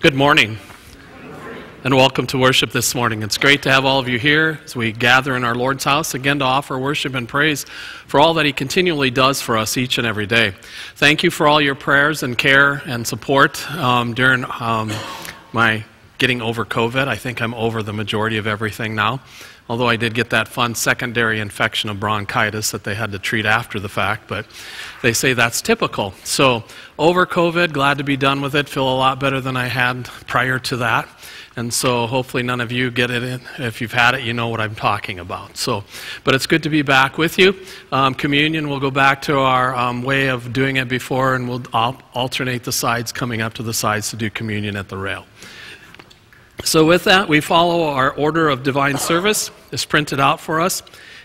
Good morning and welcome to worship this morning. It's great to have all of you here as we gather in our Lord's house again to offer worship and praise for all that He continually does for us each and every day. Thank you for all your prayers and care and support um, during um, my getting over COVID. I think I'm over the majority of everything now. Although I did get that fun secondary infection of bronchitis that they had to treat after the fact, but they say that's typical. So, over COVID, glad to be done with it. Feel a lot better than I had prior to that. And so, hopefully, none of you get it. In. If you've had it, you know what I'm talking about. So, but it's good to be back with you. Um, communion, we'll go back to our um, way of doing it before, and we'll alternate the sides coming up to the sides to do communion at the rail. So, with that, we follow our order of divine service. It's printed out for us.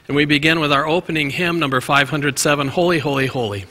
And we begin with our opening hymn, number 507 Holy, Holy, Holy.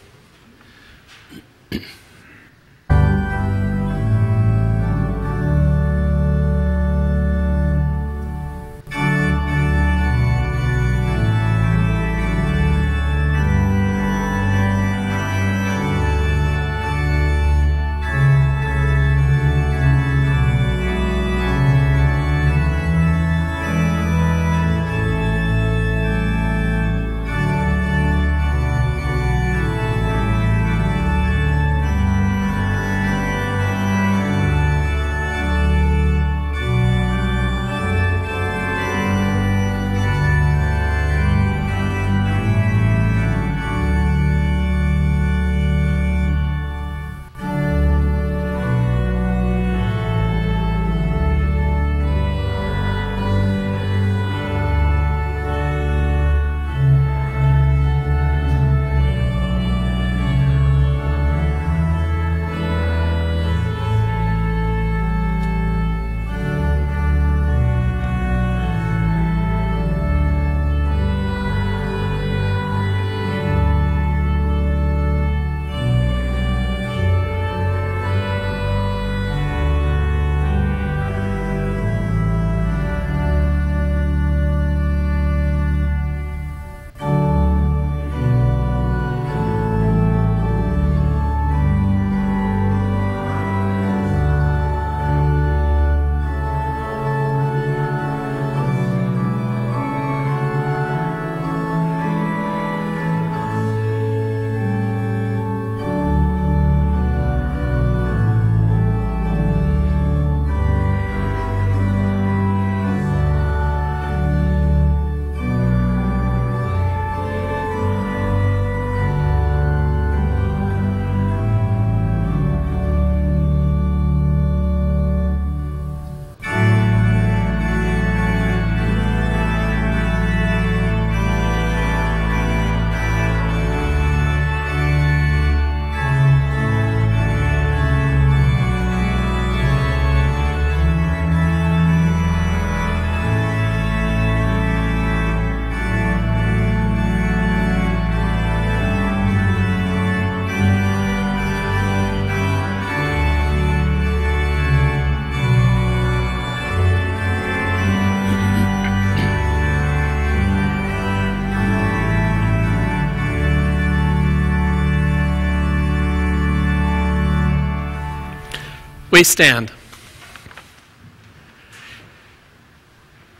We stand.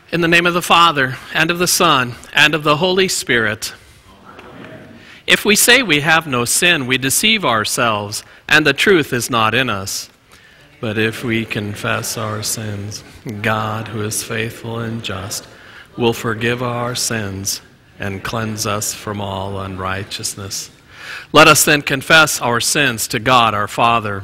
In the name of the Father, and of the Son, and of the Holy Spirit. If we say we have no sin, we deceive ourselves, and the truth is not in us. But if we confess our sins, God, who is faithful and just, will forgive our sins and cleanse us from all unrighteousness. Let us then confess our sins to God our Father.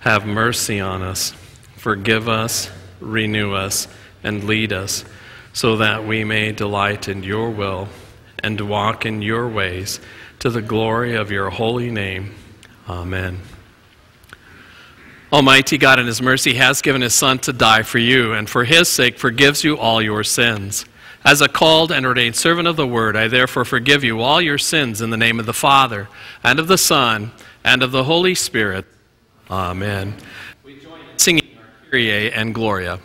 have mercy on us, forgive us, renew us, and lead us, so that we may delight in your will and walk in your ways to the glory of your holy name. Amen. Almighty God in His mercy has given His Son to die for you, and for His sake forgives you all your sins. As a called and ordained servant of the Word, I therefore forgive you all your sins in the name of the Father, and of the Son, and of the Holy Spirit. Amen. We join in singing our Kyrie and Gloria.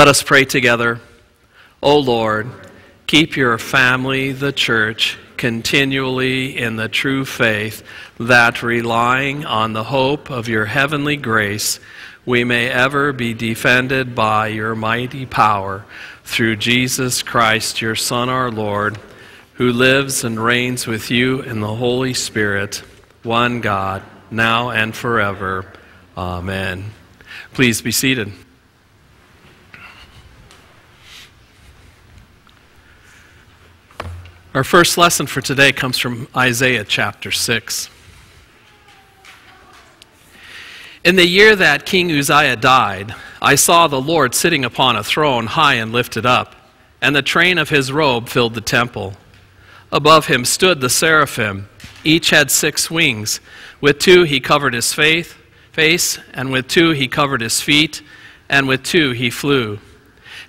Let us pray together. O Lord, keep your family, the church, continually in the true faith, that relying on the hope of your heavenly grace, we may ever be defended by your mighty power through Jesus Christ, your Son, our Lord, who lives and reigns with you in the Holy Spirit, one God, now and forever. Amen. Please be seated. Our first lesson for today comes from Isaiah chapter 6. In the year that King Uzziah died, I saw the Lord sitting upon a throne high and lifted up, and the train of his robe filled the temple. Above him stood the seraphim. Each had six wings. With two he covered his face, and with two he covered his feet, and with two he flew.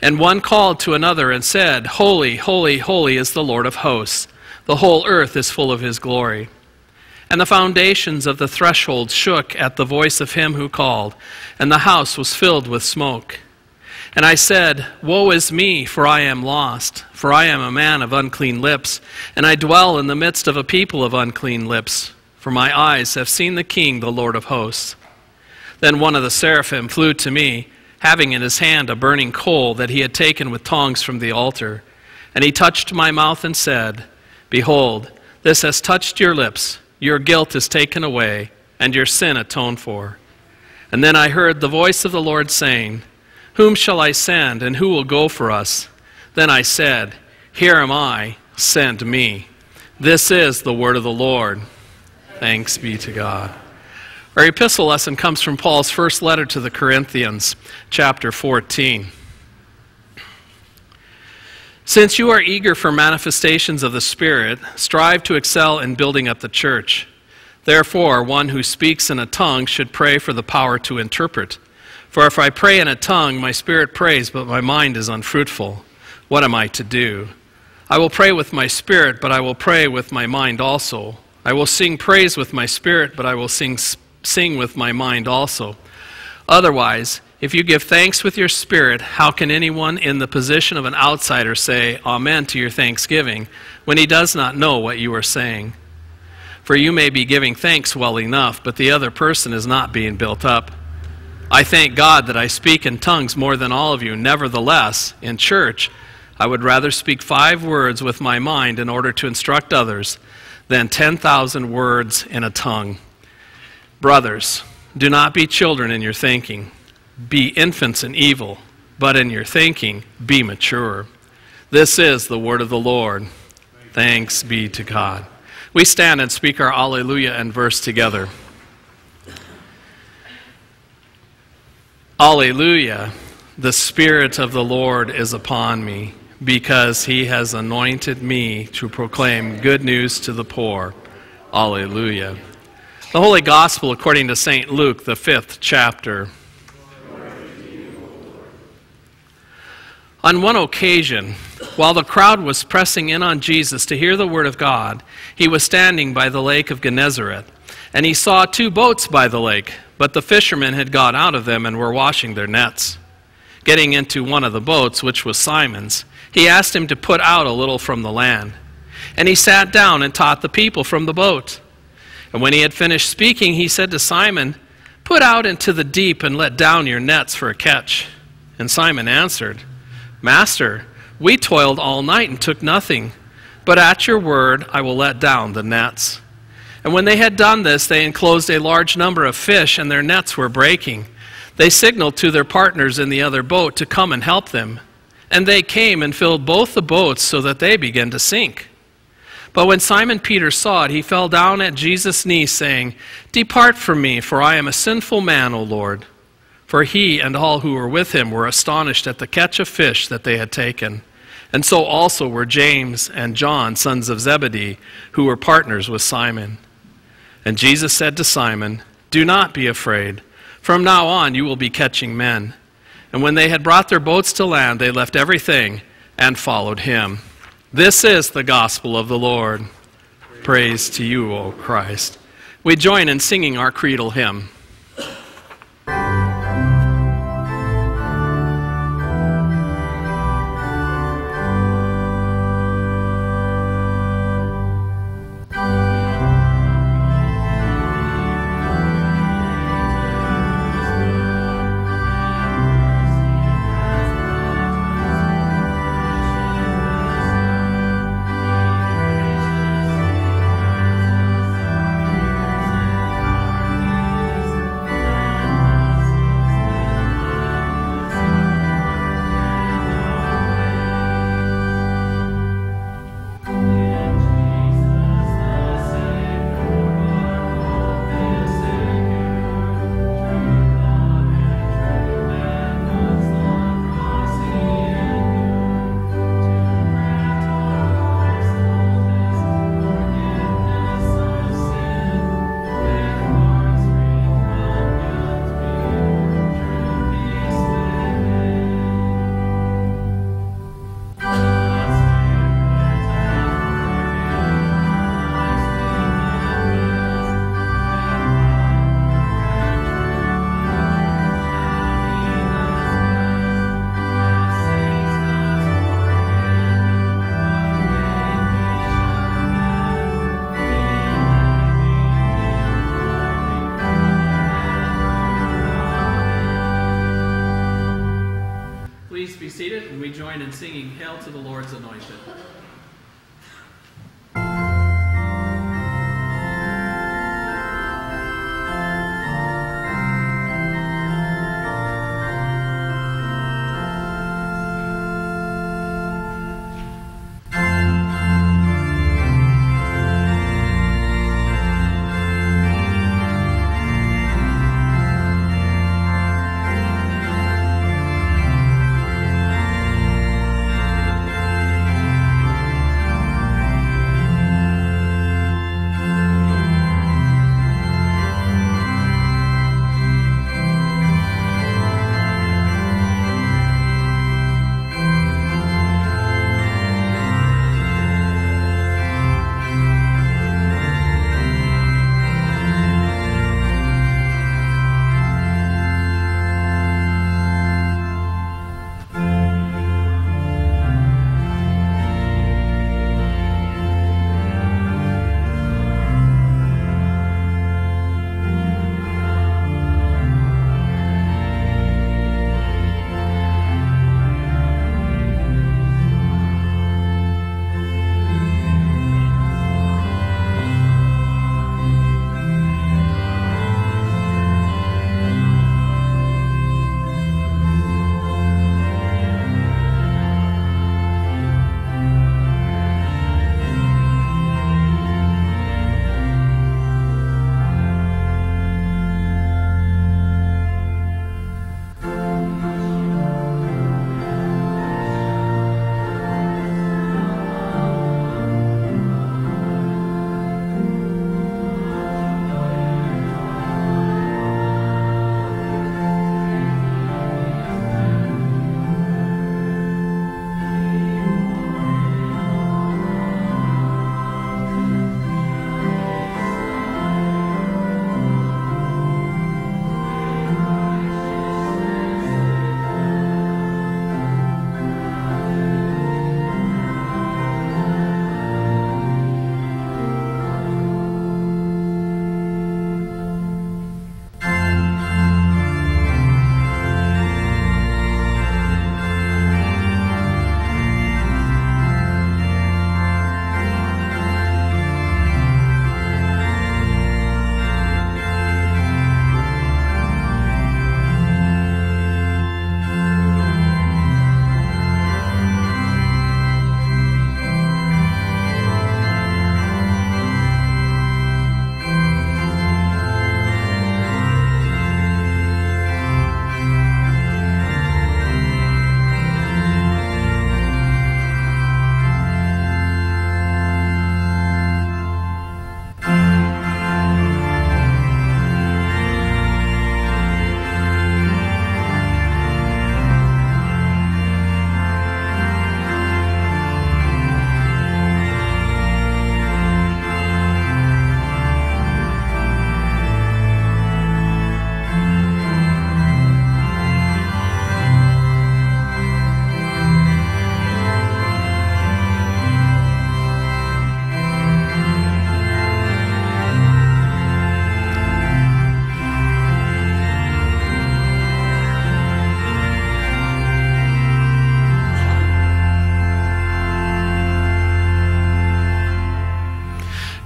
And one called to another and said, Holy, holy, holy is the Lord of hosts. The whole earth is full of his glory. And the foundations of the threshold shook at the voice of him who called, and the house was filled with smoke. And I said, Woe is me, for I am lost, for I am a man of unclean lips, and I dwell in the midst of a people of unclean lips, for my eyes have seen the King, the Lord of hosts. Then one of the seraphim flew to me having in his hand a burning coal that he had taken with tongs from the altar. And he touched my mouth and said, Behold, this has touched your lips. Your guilt is taken away, and your sin atoned for. And then I heard the voice of the Lord saying, Whom shall I send, and who will go for us? Then I said, Here am I, send me. This is the word of the Lord. Thanks be to God. Our epistle lesson comes from Paul's first letter to the Corinthians, chapter 14. Since you are eager for manifestations of the Spirit, strive to excel in building up the church. Therefore, one who speaks in a tongue should pray for the power to interpret. For if I pray in a tongue, my spirit prays, but my mind is unfruitful. What am I to do? I will pray with my spirit, but I will pray with my mind also. I will sing praise with my spirit, but I will sing, sing with my mind also. Otherwise, if you give thanks with your spirit, how can anyone in the position of an outsider say Amen to your thanksgiving when he does not know what you are saying? For you may be giving thanks well enough, but the other person is not being built up. I thank God that I speak in tongues more than all of you. Nevertheless, in church, I would rather speak five words with my mind in order to instruct others than 10,000 words in a tongue. Brothers, do not be children in your thinking be infants in evil, but in your thinking, be mature. This is the word of the Lord. Thanks be to God. We stand and speak our Alleluia and verse together. Alleluia. The Spirit of the Lord is upon me, because he has anointed me to proclaim good news to the poor. Alleluia. The Holy Gospel according to St. Luke, the fifth chapter. On one occasion, while the crowd was pressing in on Jesus to hear the word of God, he was standing by the lake of Gennesaret, and he saw two boats by the lake, but the fishermen had got out of them and were washing their nets. Getting into one of the boats, which was Simon's, he asked him to put out a little from the land. And he sat down and taught the people from the boat. And when he had finished speaking, he said to Simon, Put out into the deep and let down your nets for a catch. And Simon answered, Master, we toiled all night and took nothing, but at your word I will let down the nets. And when they had done this, they enclosed a large number of fish, and their nets were breaking. They signaled to their partners in the other boat to come and help them. And they came and filled both the boats so that they began to sink. But when Simon Peter saw it, he fell down at Jesus' knees, saying, Depart from me, for I am a sinful man, O Lord. For he and all who were with him were astonished at the catch of fish that they had taken. And so also were James and John, sons of Zebedee, who were partners with Simon. And Jesus said to Simon, Do not be afraid. From now on you will be catching men. And when they had brought their boats to land, they left everything and followed him. This is the gospel of the Lord. Praise to you, O Christ. We join in singing our creedal hymn.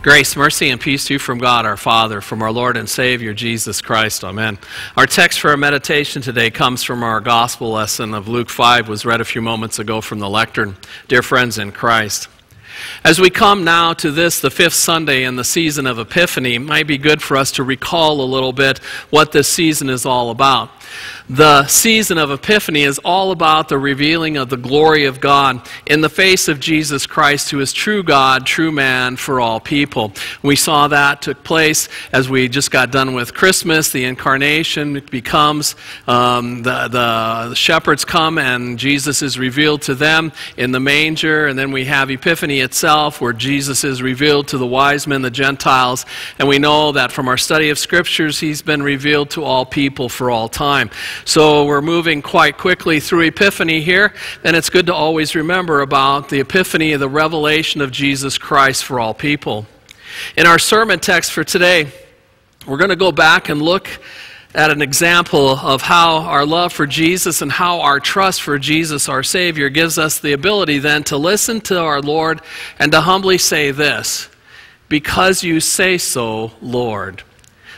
Grace, mercy, and peace to you from God our Father, from our Lord and Savior Jesus Christ. Amen. Our text for our meditation today comes from our gospel lesson of Luke 5, was read a few moments ago from the lectern. Dear friends in Christ. As we come now to this, the fifth Sunday in the season of Epiphany, it might be good for us to recall a little bit what this season is all about. The season of Epiphany is all about the revealing of the glory of God in the face of Jesus Christ, who is true God, true man for all people. We saw that took place as we just got done with Christmas. The incarnation becomes um, the, the, the shepherds come and Jesus is revealed to them in the manger, and then we have Epiphany itself, where Jesus is revealed to the wise men, the Gentiles, and we know that from our study of scriptures, he's been revealed to all people for all time. So we're moving quite quickly through Epiphany here, and it's good to always remember about the Epiphany, of the revelation of Jesus Christ for all people. In our sermon text for today, we're going to go back and look at an example of how our love for Jesus and how our trust for Jesus, our Savior, gives us the ability then to listen to our Lord and to humbly say this Because you say so, Lord.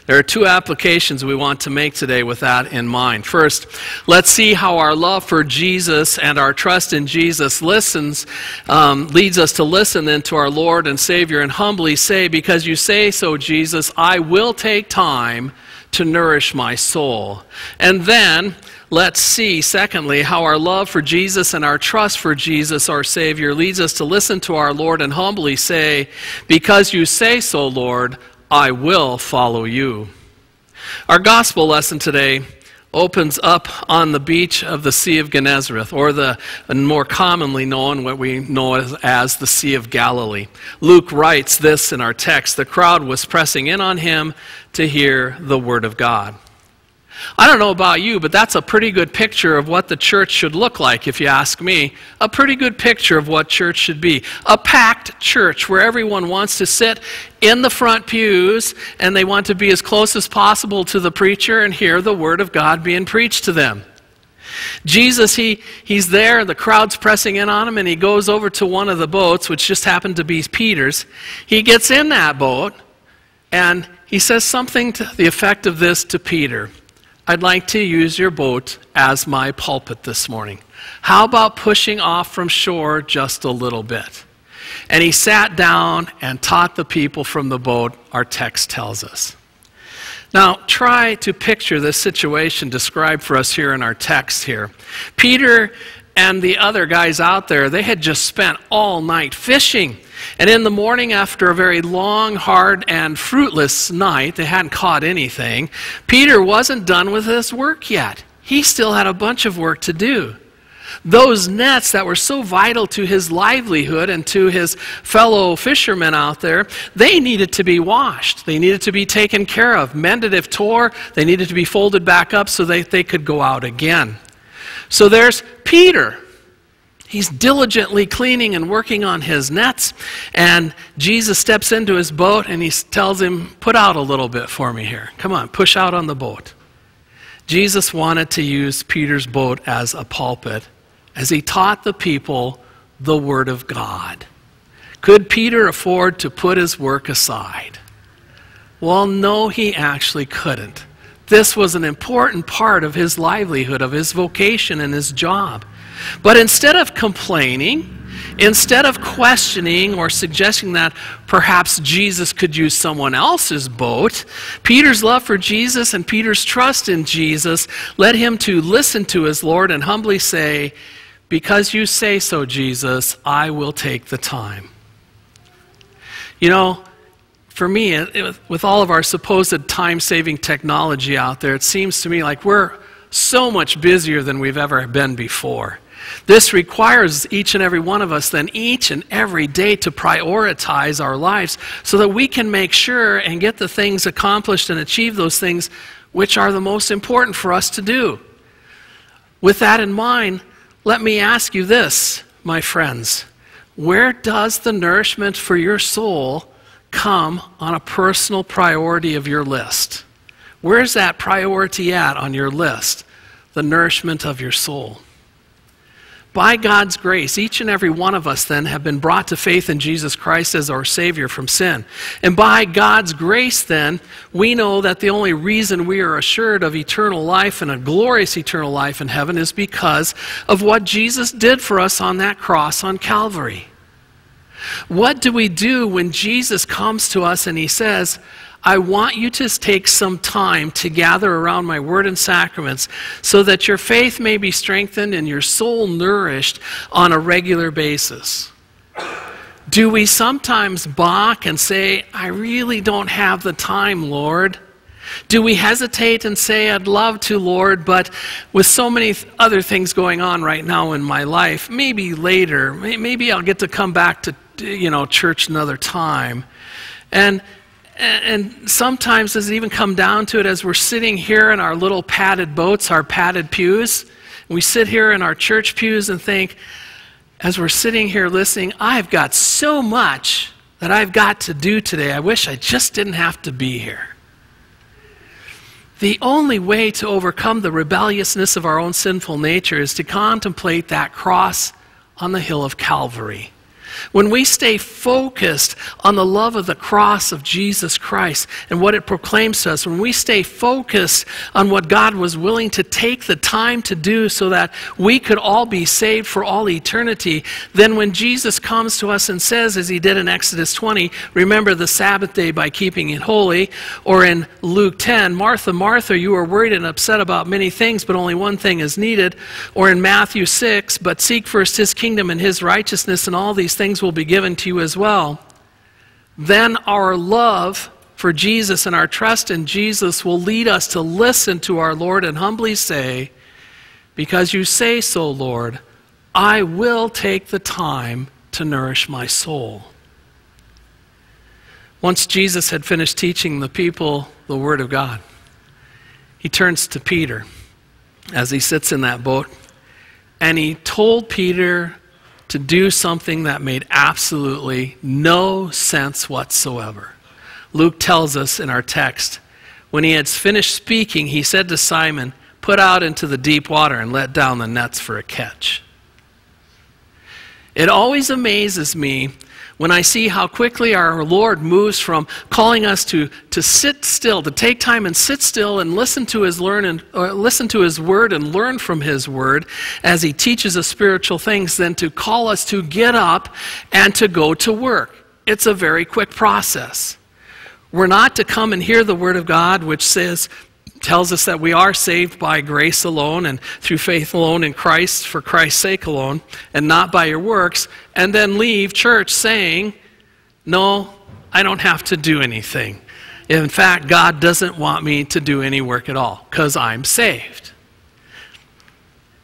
There are two applications we want to make today with that in mind. First, let's see how our love for Jesus and our trust in Jesus listens, um, leads us to listen then to our Lord and Savior and humbly say, Because you say so, Jesus, I will take time to nourish my soul. And then, let's see, secondly, how our love for Jesus and our trust for Jesus, our Savior, leads us to listen to our Lord and humbly say, Because you say so, Lord, I will follow you. Our gospel lesson today opens up on the beach of the Sea of Gennesareth, or the more commonly known, what we know as, as, the Sea of Galilee. Luke writes this in our text The crowd was pressing in on him to hear the word of God. I don't know about you, but that's a pretty good picture of what the church should look like, if you ask me. A pretty good picture of what church should be. A packed church where everyone wants to sit in the front pews and they want to be as close as possible to the preacher and hear the Word of God being preached to them. Jesus, he, he's there, the crowd's pressing in on him, and he goes over to one of the boats, which just happened to be Peter's. He gets in that boat, and he says something to the effect of this to Peter. I'd like to use your boat as my pulpit this morning. How about pushing off from shore just a little bit? And he sat down and taught the people from the boat, our text tells us. Now, try to picture this situation described for us here in our text here. Peter and the other guys out there, they had just spent all night fishing. And in the morning, after a very long, hard, and fruitless night, they hadn't caught anything. Peter wasn't done with his work yet. He still had a bunch of work to do. Those nets that were so vital to his livelihood and to his fellow fishermen out there, they needed to be washed. They needed to be taken care of, mended if tore. They needed to be folded back up so that they could go out again. So there's Peter He's diligently cleaning and working on his nets. And Jesus steps into his boat and he tells him, Put out a little bit for me here. Come on, push out on the boat. Jesus wanted to use Peter's boat as a pulpit as he taught the people the Word of God. Could Peter afford to put his work aside? Well, no, he actually couldn't. This was an important part of his livelihood, of his vocation and his job. But instead of complaining, instead of questioning or suggesting that perhaps Jesus could use someone else's boat, Peter's love for Jesus and Peter's trust in Jesus led him to listen to his Lord and humbly say, Because you say so, Jesus, I will take the time. You know, for me, it, with all of our supposed time saving technology out there, it seems to me like we're so much busier than we've ever been before. This requires each and every one of us then each and every day to prioritize our lives so that we can make sure and get the things accomplished and achieve those things which are the most important for us to do. With that in mind, let me ask you this, my friends. Where does the nourishment for your soul come on a personal priority of your list? Where's that priority at on your list? The nourishment of your soul. By God's grace, each and every one of us then have been brought to faith in Jesus Christ as our Savior from sin. And by God's grace, then, we know that the only reason we are assured of eternal life and a glorious eternal life in heaven is because of what Jesus did for us on that cross on Calvary. What do we do when Jesus comes to us and he says, I want you to take some time to gather around my word and sacraments so that your faith may be strengthened and your soul nourished on a regular basis. Do we sometimes balk and say, I really don't have the time, Lord? Do we hesitate and say, I'd love to, Lord, but with so many other things going on right now in my life, maybe later, maybe I'll get to come back to you know church another time. And and sometimes does it even come down to it as we're sitting here in our little padded boats, our padded pews? We sit here in our church pews and think, as we're sitting here listening, I've got so much that I've got to do today. I wish I just didn't have to be here. The only way to overcome the rebelliousness of our own sinful nature is to contemplate that cross on the hill of Calvary. When we stay focused on the love of the cross of Jesus Christ and what it proclaims to us, when we stay focused on what God was willing to take the time to do so that we could all be saved for all eternity, then when Jesus comes to us and says, as he did in Exodus 20, remember the Sabbath day by keeping it holy, or in Luke 10, Martha, Martha, you are worried and upset about many things, but only one thing is needed, or in Matthew 6, but seek first his kingdom and his righteousness, and all these things things will be given to you as well, then our love for Jesus and our trust in Jesus will lead us to listen to our Lord and humbly say, Because you say so, Lord, I will take the time to nourish my soul. Once Jesus had finished teaching the people the Word of God, he turns to Peter as he sits in that boat, and he told Peter to do something that made absolutely no sense whatsoever. Luke tells us in our text when he had finished speaking, he said to Simon, Put out into the deep water and let down the nets for a catch. It always amazes me when I see how quickly our Lord moves from calling us to, to sit still, to take time and sit still and listen to his learn and listen to his word and learn from his word as he teaches us spiritual things, than to call us to get up and to go to work. It's a very quick process. We're not to come and hear the word of God, which says, tells us that we are saved by grace alone and through faith alone in Christ for Christ's sake alone and not by your works, and then leave church saying, No, I don't have to do anything. In fact, God doesn't want me to do any work at all because I'm saved.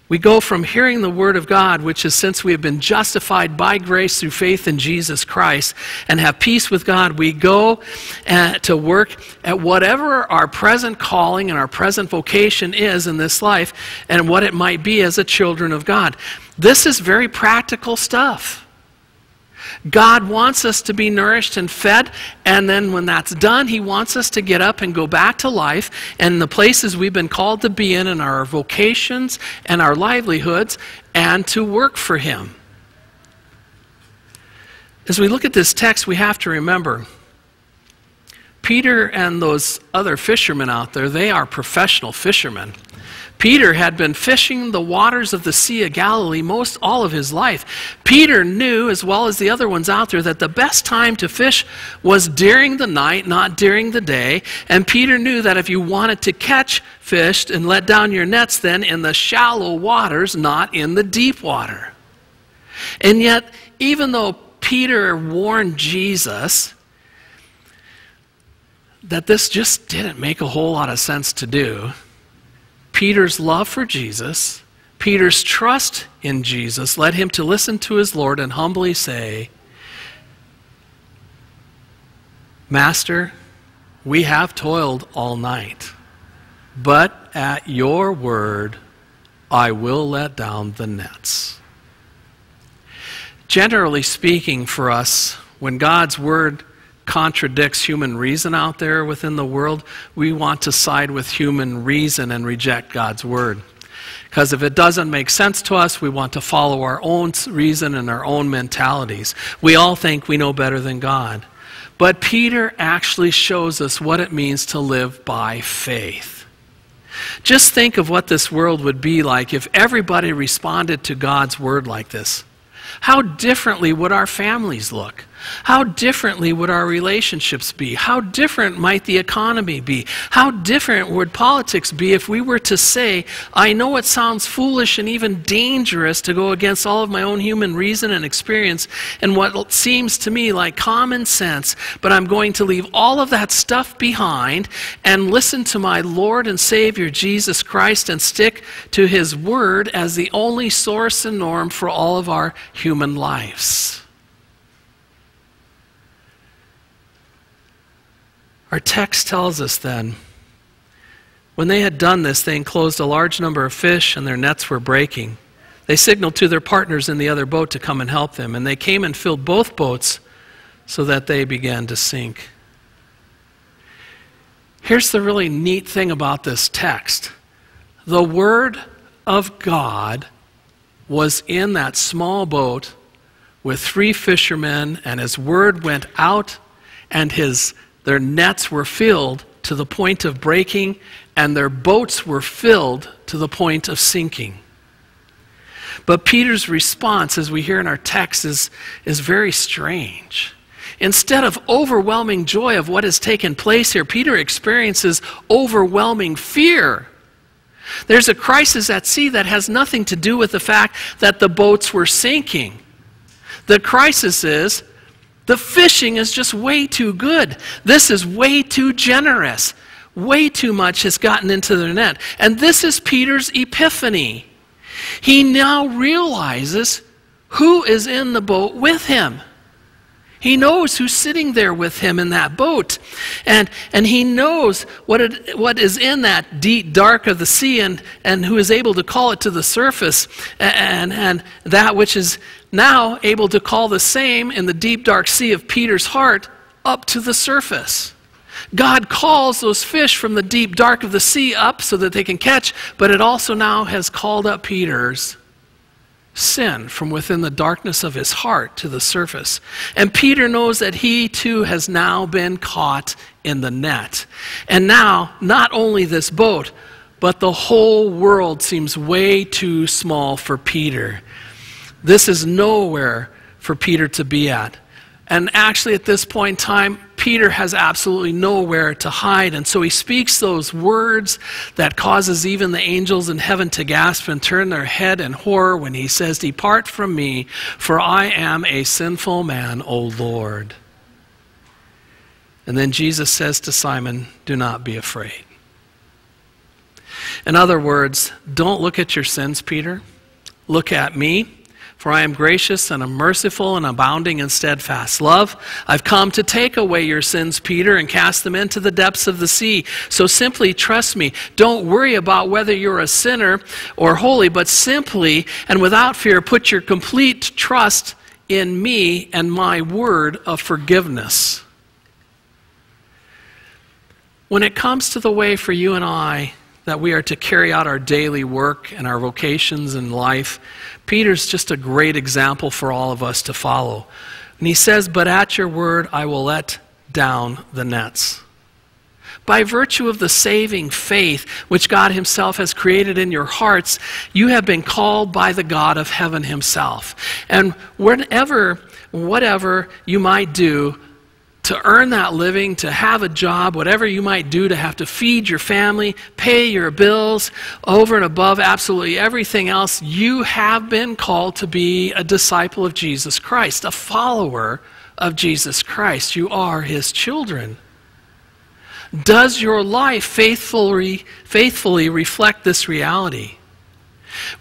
We go from hearing the Word of God, which is since we have been justified by grace through faith in Jesus Christ and have peace with God, we go uh, to work at whatever our present calling and our present vocation is in this life and what it might be as a children of God. This is very practical stuff. God wants us to be nourished and fed, and then when that's done, He wants us to get up and go back to life and the places we've been called to be in, in our vocations and our livelihoods, and to work for Him. As we look at this text, we have to remember Peter and those other fishermen out there, they are professional fishermen. Peter had been fishing the waters of the Sea of Galilee most all of his life. Peter knew, as well as the other ones out there, that the best time to fish was during the night, not during the day. And Peter knew that if you wanted to catch fish and let down your nets, then in the shallow waters, not in the deep water. And yet, even though Peter warned Jesus that this just didn't make a whole lot of sense to do, Peter's love for Jesus, Peter's trust in Jesus led him to listen to his Lord and humbly say, Master, we have toiled all night, but at your word I will let down the nets. Generally speaking, for us, when God's word contradicts human reason out there within the world, we want to side with human reason and reject God's word. Because if it doesn't make sense to us, we want to follow our own reason and our own mentalities. We all think we know better than God. But Peter actually shows us what it means to live by faith. Just think of what this world would be like if everybody responded to God's word like this. How differently would our families look? How differently would our relationships be? How different might the economy be? How different would politics be if we were to say, I know it sounds foolish and even dangerous to go against all of my own human reason and experience and what seems to me like common sense, but I'm going to leave all of that stuff behind and listen to my Lord and Savior Jesus Christ and stick to His Word as the only source and norm for all of our human lives. Our text tells us then when they had done this, they enclosed a large number of fish, and their nets were breaking. They signaled to their partners in the other boat to come and help them, and they came and filled both boats so that they began to sink. Here's the really neat thing about this text the Word of God was in that small boat with three fishermen, and His Word went out, and His their nets were filled to the point of breaking, and their boats were filled to the point of sinking. But Peter's response, as we hear in our text, is, is very strange. Instead of overwhelming joy of what has taken place here, Peter experiences overwhelming fear. There's a crisis at sea that has nothing to do with the fact that the boats were sinking. The crisis is the fishing is just way too good. This is way too generous. Way too much has gotten into their net. And this is Peter's epiphany. He now realizes who is in the boat with him. He knows who's sitting there with him in that boat. And, and he knows what, it, what is in that deep dark of the sea and, and who is able to call it to the surface. And, and that which is now able to call the same in the deep dark sea of Peter's heart up to the surface. God calls those fish from the deep dark of the sea up so that they can catch, but it also now has called up Peter's sin from within the darkness of his heart to the surface. And Peter knows that he too has now been caught in the net. And now, not only this boat, but the whole world seems way too small for Peter. This is nowhere for Peter to be at. And actually, at this point in time, Peter has absolutely nowhere to hide. And so he speaks those words that causes even the angels in heaven to gasp and turn their head in horror when he says, Depart from me, for I am a sinful man, O Lord. And then Jesus says to Simon, Do not be afraid. In other words, don't look at your sins, Peter. Look at me for I am gracious and am merciful and abounding in steadfast love. I've come to take away your sins, Peter, and cast them into the depths of the sea. So simply trust me. Don't worry about whether you're a sinner or holy, but simply and without fear put your complete trust in me and my word of forgiveness. When it comes to the way for you and I that we are to carry out our daily work and our vocations in life, Peter's just a great example for all of us to follow. And he says, But at your word I will let down the nets. By virtue of the saving faith which God Himself has created in your hearts, you have been called by the God of heaven Himself. And whenever, whatever you might do, to earn that living, to have a job, whatever you might do to have to feed your family, pay your bills, over and above absolutely everything else, you have been called to be a disciple of Jesus Christ, a follower of Jesus Christ. You are his children. Does your life faithfully, faithfully reflect this reality?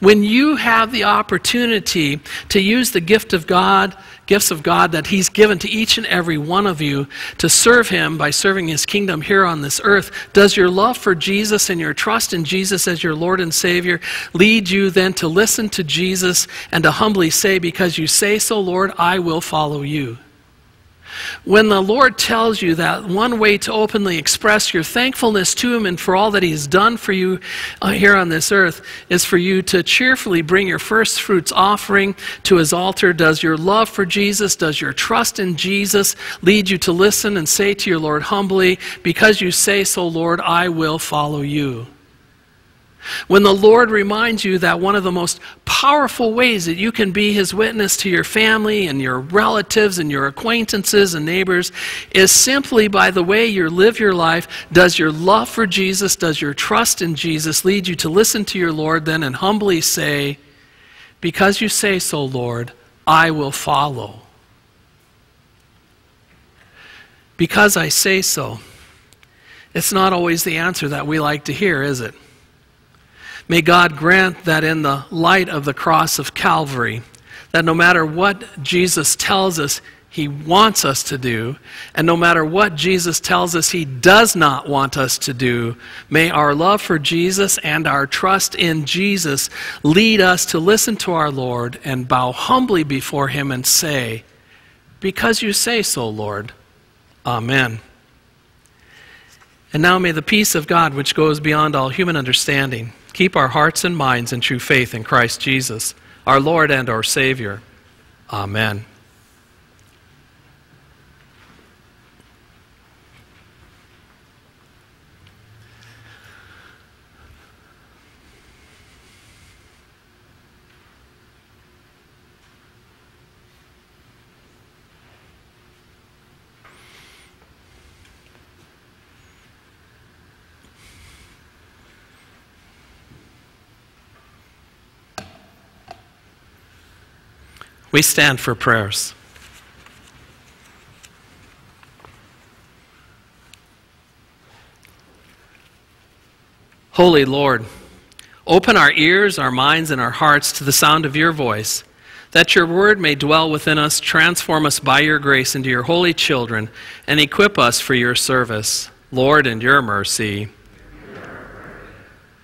When you have the opportunity to use the gift of God, gifts of God that He's given to each and every one of you to serve Him by serving His kingdom here on this earth, does your love for Jesus and your trust in Jesus as your Lord and Savior lead you then to listen to Jesus and to humbly say, Because you say so, Lord, I will follow you? When the Lord tells you that one way to openly express your thankfulness to Him and for all that He has done for you uh, here on this earth is for you to cheerfully bring your first fruits offering to His altar, does your love for Jesus, does your trust in Jesus lead you to listen and say to your Lord humbly, Because you say so, Lord, I will follow you? When the Lord reminds you that one of the most powerful ways that you can be His witness to your family and your relatives and your acquaintances and neighbors is simply by the way you live your life. Does your love for Jesus, does your trust in Jesus lead you to listen to your Lord then and humbly say, Because you say so, Lord, I will follow? Because I say so. It's not always the answer that we like to hear, is it? May God grant that in the light of the cross of Calvary, that no matter what Jesus tells us he wants us to do, and no matter what Jesus tells us he does not want us to do, may our love for Jesus and our trust in Jesus lead us to listen to our Lord and bow humbly before him and say, Because you say so, Lord. Amen. And now may the peace of God, which goes beyond all human understanding, keep our hearts and minds in true faith in Christ Jesus, our Lord and our Savior. Amen. We stand for prayers. Holy Lord, open our ears, our minds, and our hearts to the sound of your voice, that your word may dwell within us, transform us by your grace into your holy children, and equip us for your service. Lord, in your mercy.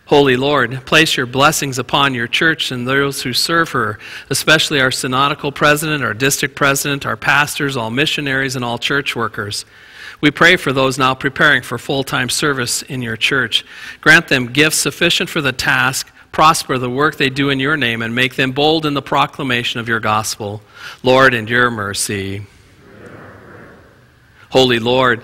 Holy Lord, place your blessings upon your church and those who serve her, especially our synodical president, our district president, our pastors, all missionaries, and all church workers. We pray for those now preparing for full time service in your church. Grant them gifts sufficient for the task, prosper the work they do in your name, and make them bold in the proclamation of your gospel. Lord, in your mercy. Holy Lord,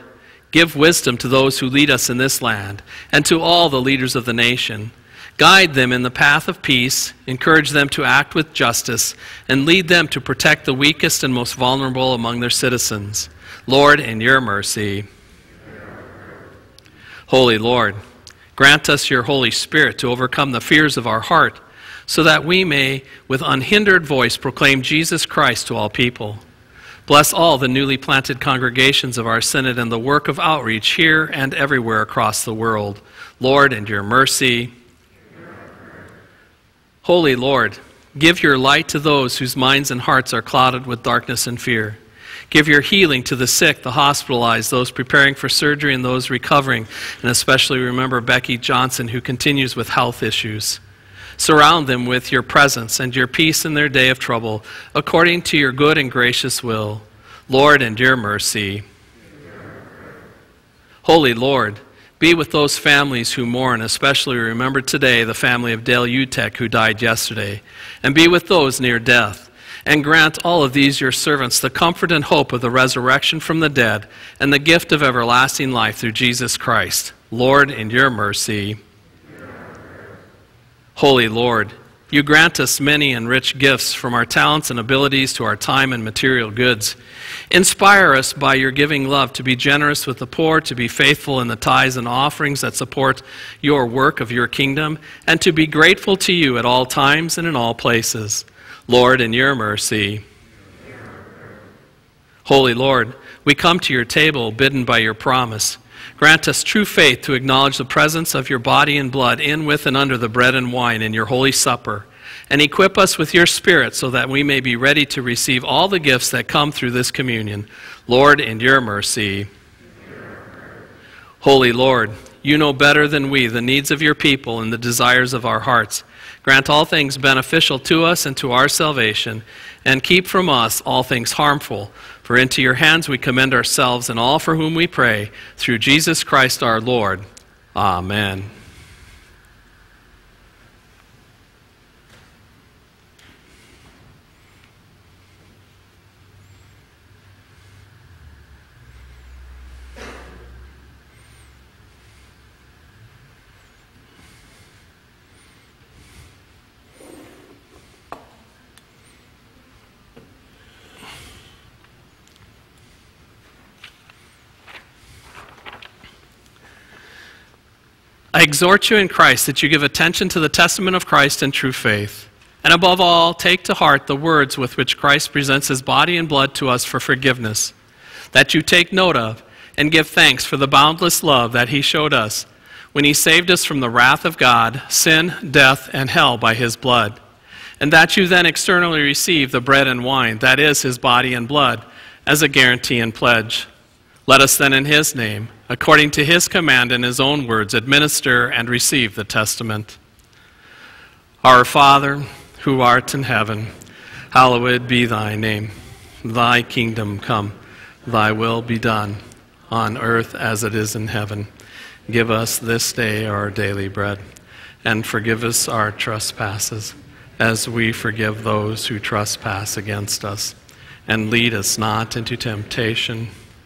Give wisdom to those who lead us in this land and to all the leaders of the nation. Guide them in the path of peace, encourage them to act with justice, and lead them to protect the weakest and most vulnerable among their citizens. Lord, in your mercy. Holy Lord, grant us your Holy Spirit to overcome the fears of our heart, so that we may, with unhindered voice, proclaim Jesus Christ to all people. Bless all the newly planted congregations of our Synod and the work of outreach here and everywhere across the world. Lord, in your mercy. Holy Lord, give your light to those whose minds and hearts are clouded with darkness and fear. Give your healing to the sick, the hospitalized, those preparing for surgery, and those recovering. And especially remember Becky Johnson, who continues with health issues. Surround them with your presence and your peace in their day of trouble, according to your good and gracious will. Lord, your mercy. Holy Lord, be with those families who mourn, especially remember today the family of Dale Utek who died yesterday, and be with those near death. And grant all of these your servants the comfort and hope of the resurrection from the dead and the gift of everlasting life through Jesus Christ. Lord, in your mercy. Holy Lord, you grant us many and rich gifts from our talents and abilities to our time and material goods. Inspire us by your giving love to be generous with the poor, to be faithful in the tithes and offerings that support your work of your kingdom, and to be grateful to you at all times and in all places. Lord, in your mercy. Holy Lord, we come to your table bidden by your promise. Grant us true faith to acknowledge the presence of your body and blood in, with, and under the bread and wine in your holy supper. And equip us with your Spirit so that we may be ready to receive all the gifts that come through this communion. Lord, in your mercy. Holy Lord, you know better than we the needs of your people and the desires of our hearts. Grant all things beneficial to us and to our salvation, and keep from us all things harmful For into your hands we commend ourselves and all for whom we pray, through Jesus Christ our Lord. Amen. I exhort you in Christ that you give attention to the testament of Christ in true faith. And above all, take to heart the words with which Christ presents his body and blood to us for forgiveness, that you take note of and give thanks for the boundless love that he showed us when he saved us from the wrath of God, sin, death, and hell by his blood. And that you then externally receive the bread and wine, that is his body and blood, as a guarantee and pledge. Let us then, in his name, according to his command in his own words, administer and receive the testament. Our Father, who art in heaven, hallowed be thy name. Thy kingdom come, thy will be done, on earth as it is in heaven. Give us this day our daily bread, and forgive us our trespasses, as we forgive those who trespass against us. And lead us not into temptation,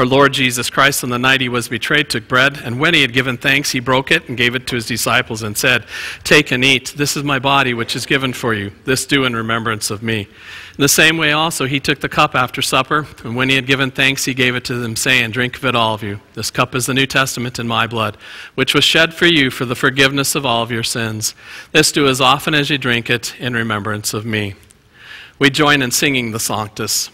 Our Lord Jesus Christ, on the night he was betrayed, took bread, and when he had given thanks, he broke it and gave it to his disciples and said, Take and eat. This is my body, which is given for you. This do in remembrance of me. In the same way, also, he took the cup after supper, and when he had given thanks, he gave it to them, saying, Drink of it, all of you. This cup is the New Testament in my blood, which was shed for you for the forgiveness of all of your sins. This do as often as you drink it in remembrance of me. We join in singing the Sanctus.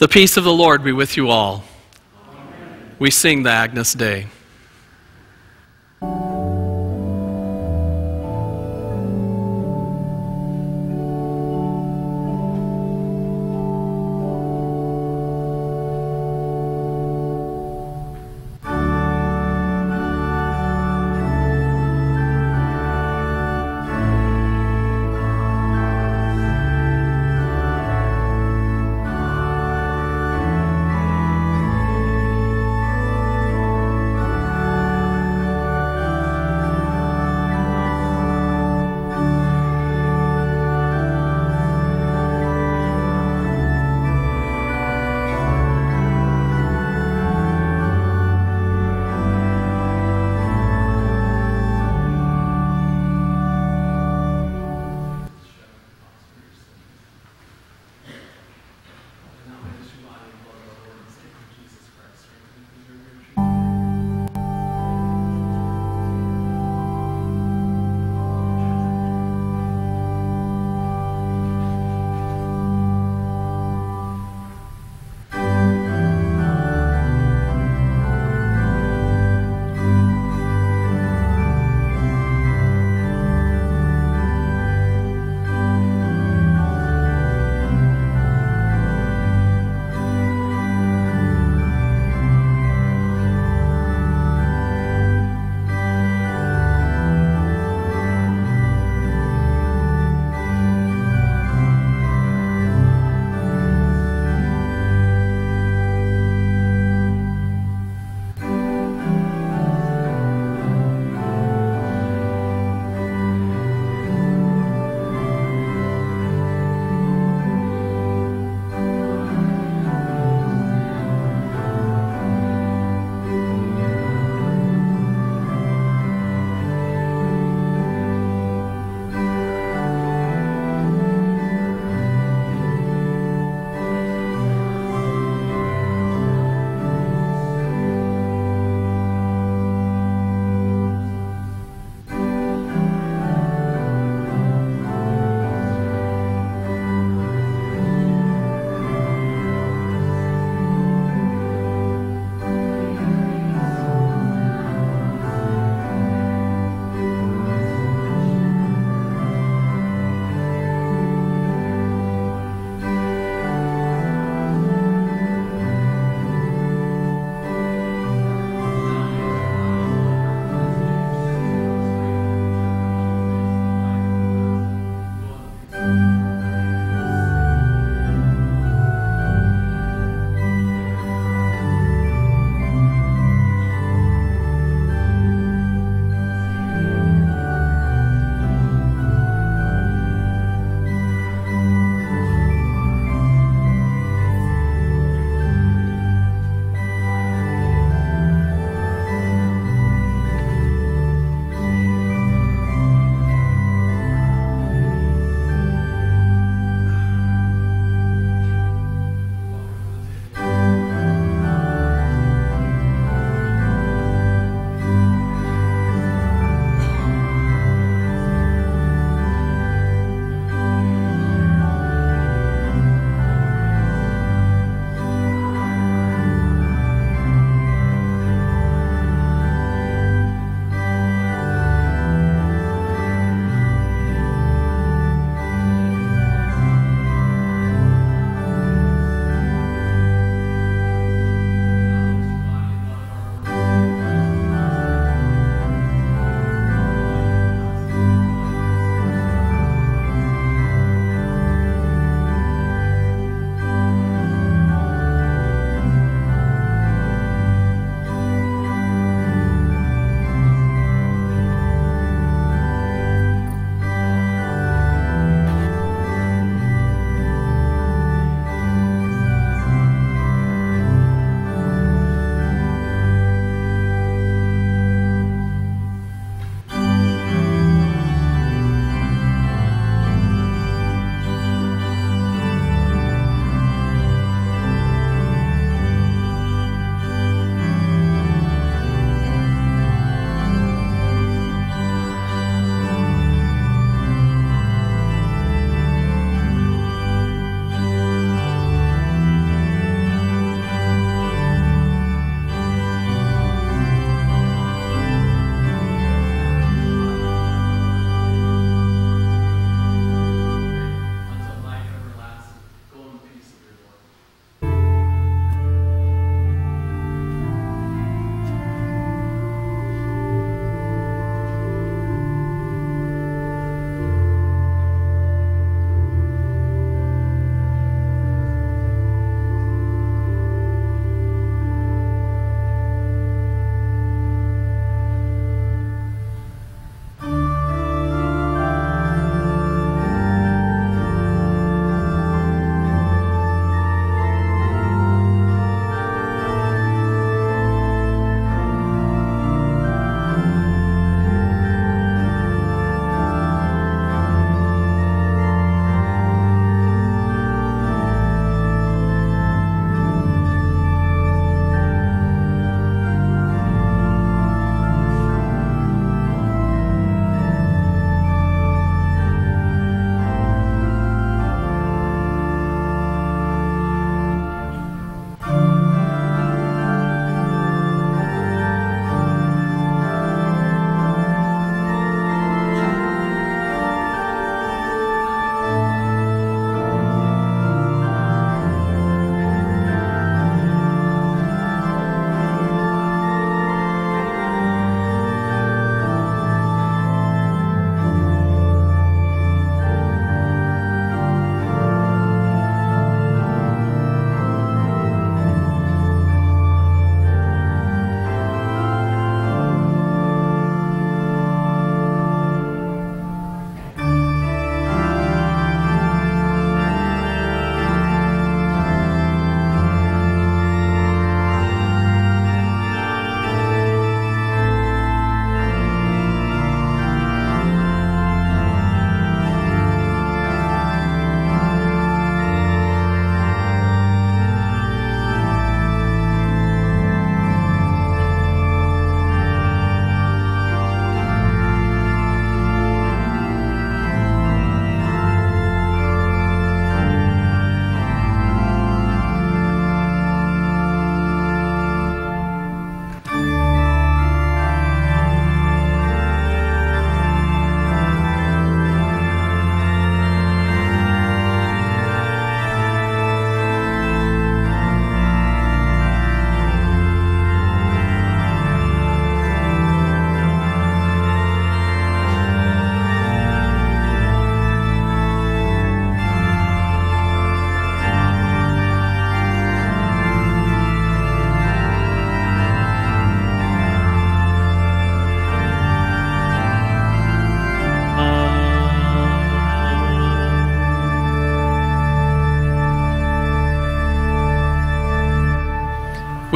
The peace of the Lord be with you all. Amen. We sing the Agnus Dei.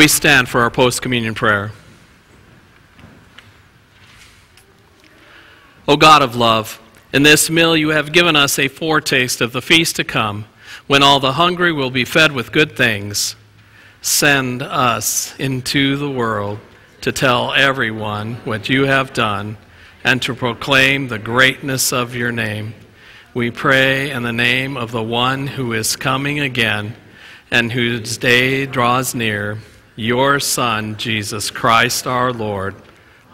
We stand for our post communion prayer. O God of love, in this meal you have given us a foretaste of the feast to come, when all the hungry will be fed with good things. Send us into the world to tell everyone what you have done and to proclaim the greatness of your name. We pray in the name of the one who is coming again and whose day draws near, your Son, Jesus Christ our Lord.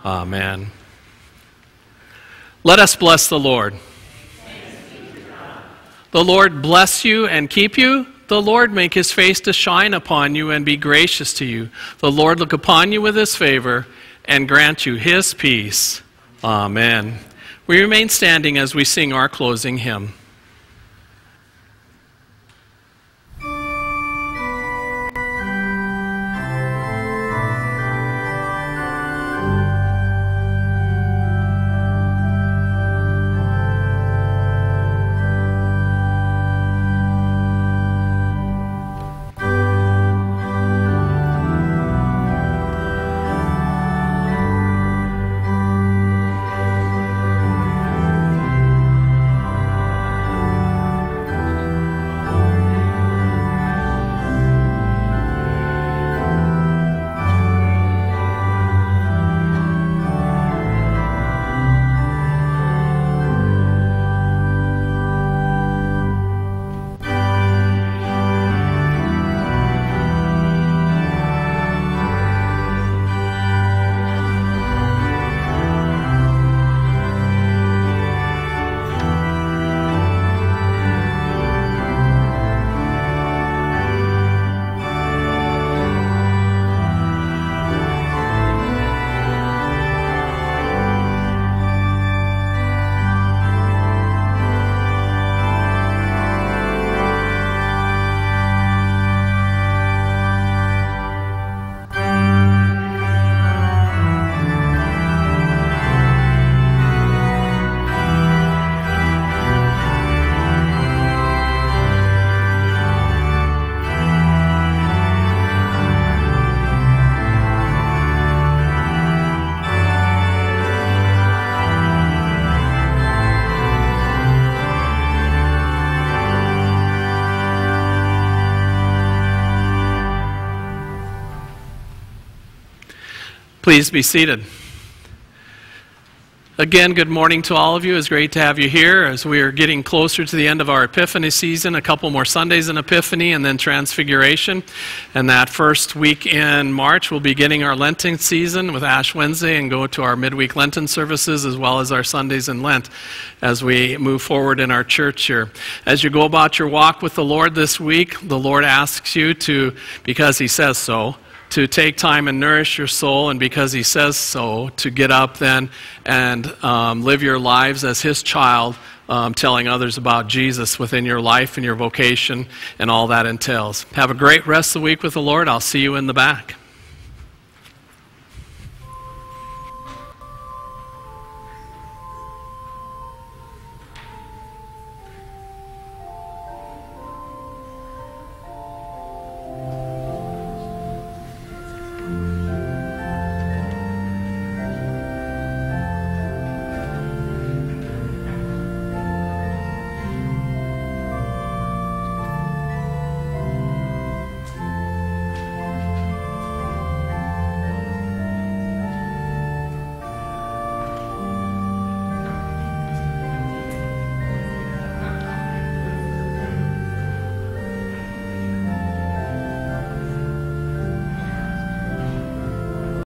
Amen. Let us bless the Lord. The Lord bless you and keep you. The Lord make his face to shine upon you and be gracious to you. The Lord look upon you with his favor and grant you his peace. Amen. We remain standing as we sing our closing hymn. Please be seated. Again, good morning to all of you. It's great to have you here as we are getting closer to the end of our Epiphany season. A couple more Sundays in Epiphany and then Transfiguration. And that first week in March, we'll be getting our Lenten season with Ash Wednesday and go to our midweek Lenten services as well as our Sundays in Lent as we move forward in our church here. As you go about your walk with the Lord this week, the Lord asks you to, because He says so, to take time and nourish your soul, and because He says so, to get up then and um, live your lives as His child, um, telling others about Jesus within your life and your vocation and all that entails. Have a great rest of the week with the Lord. I'll see you in the back.